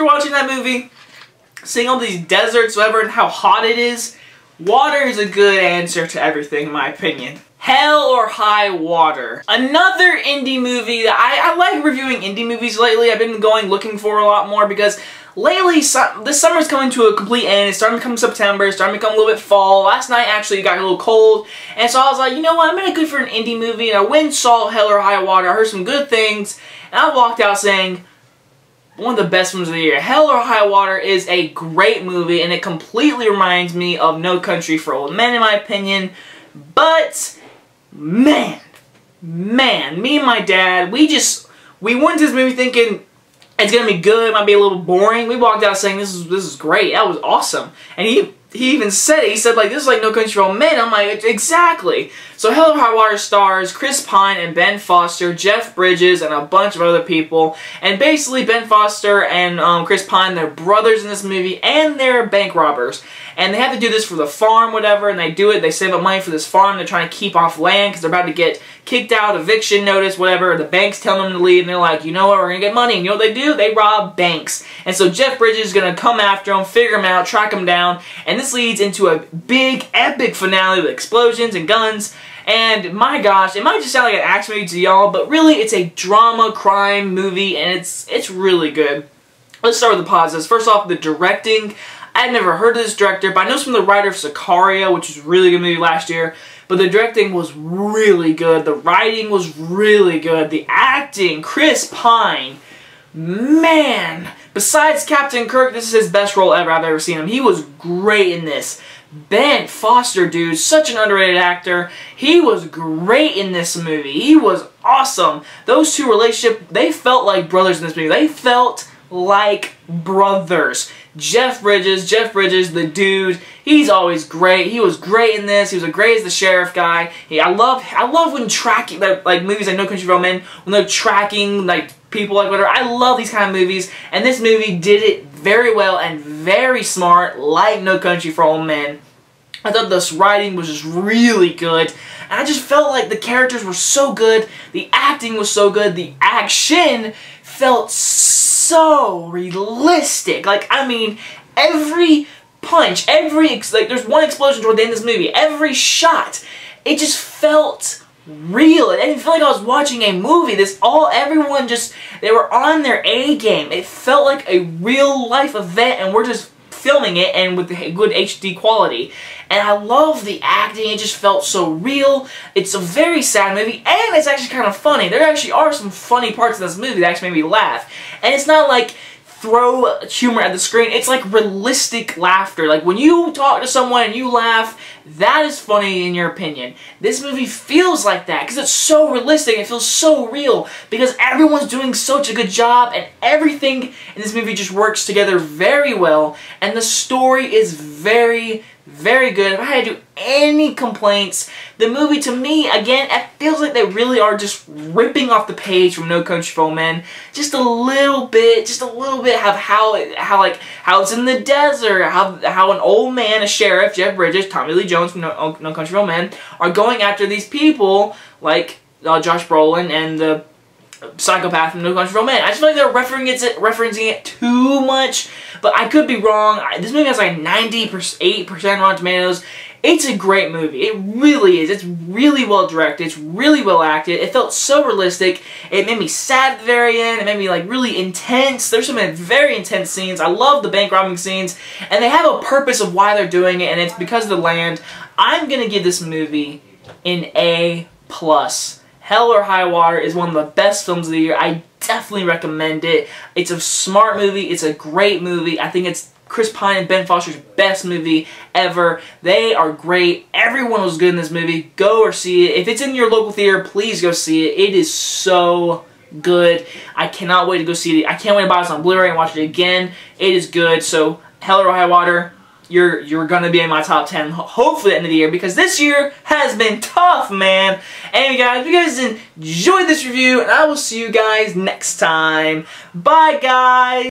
after watching that movie, seeing all these deserts, whatever, and how hot it is, water is a good answer to everything, in my opinion. Hell or High Water. Another indie movie that I, I like reviewing indie movies lately. I've been going looking for a lot more because lately, su this summer's coming to a complete end. It's starting to come September. It's starting to become a little bit fall. Last night, actually, it got a little cold. And so I was like, you know what? I'm gonna go for an indie movie. And I went and saw Hell or High Water. I heard some good things. And I walked out saying, one of the best films of the year. Hell or High Water is a great movie. And it completely reminds me of No Country for Old Men, in my opinion. But man, man, me and my dad, we just, we went to this movie thinking it's gonna be good, it might be a little boring. We walked out saying this is this is great, that was awesome. And he he even said it. He said, like, this is like No Country for Old Men. I'm like, exactly. So Hell or High Water stars Chris Pine and Ben Foster, Jeff Bridges, and a bunch of other people. And basically, Ben Foster and um, Chris Pine, they're brothers in this movie, and they're bank robbers. And they have to do this for the farm, whatever, and they do it. They save up money for this farm. They're trying to keep off land because they're about to get kicked out, eviction notice, whatever. The bank's telling them to leave, and they're like, you know what, we're going to get money. And you know what they do? They rob banks. And so Jeff Bridges is going to come after them, figure them out, track them down, and this leads into a big, epic finale with explosions and guns. And my gosh, it might just sound like an action movie to y'all, but really it's a drama crime movie and it's it's really good. Let's start with the positives. First off, the directing. I had never heard of this director, but I know from the writer of Sicario, which was a really good movie last year. But the directing was really good. The writing was really good. The acting, Chris Pine, man, besides Captain Kirk, this is his best role ever I've ever seen him. He was great in this. Ben Foster, dude, such an underrated actor. He was great in this movie. He was awesome. Those two relationship, they felt like brothers in this movie. They felt like brothers. Jeff Bridges, Jeff Bridges, the dude, he's always great. He was great in this. He was a great as the sheriff guy. He, I love, I love when tracking like, like movies like No Country for Old Men when they're tracking like people like whatever. I love these kind of movies, and this movie did it very well and very smart, like No Country for Old Men. I thought this writing was just really good. And I just felt like the characters were so good, the acting was so good, the action felt so realistic. Like, I mean, every punch, every, like, there's one explosion toward the end of this movie, every shot, it just felt real. It didn't feel like I was watching a movie. This all, everyone just, they were on their A game. It felt like a real life event and we're just filming it and with good HD quality. And I love the acting. It just felt so real. It's a very sad movie and it's actually kind of funny. There actually are some funny parts of this movie that actually made me laugh. And it's not like throw humor at the screen. It's like realistic laughter. Like when you talk to someone and you laugh, that is funny in your opinion. This movie feels like that because it's so realistic. It feels so real because everyone's doing such a good job and everything in this movie just works together very well and the story is very very good. If I had to do any complaints, the movie to me, again, it feels like they really are just ripping off the page from No Country for Old Men. Just a little bit, just a little bit of how, how like, how it's in the desert, how, how an old man, a sheriff, Jeff Bridges, Tommy Lee Jones from No, no Country for Old Men, are going after these people, like uh, Josh Brolin and the psychopath from No Country for Old Men. I just feel like they're referencing it, referencing it too much, but I could be wrong. This movie has like 98% Rotten Tomatoes. It's a great movie. It really is. It's really well directed. It's really well acted. It felt so realistic. It made me sad at the very end. It made me like really intense. There's some very intense scenes. I love the bank robbing scenes. And they have a purpose of why they're doing it, and it's because of the land. I'm going to give this movie an A+. plus. Hell or High Water is one of the best films of the year. I definitely recommend it. It's a smart movie. It's a great movie. I think it's Chris Pine and Ben Foster's best movie ever. They are great. Everyone was good in this movie. Go or see it. If it's in your local theater, please go see it. It is so good. I cannot wait to go see it. I can't wait to buy this on Blu-ray and watch it again. It is good. So, Hell or High Water, you're you're gonna be in my top 10 hopefully at the end of the year because this year has been tough man anyway guys if you guys enjoyed this review and I will see you guys next time bye guys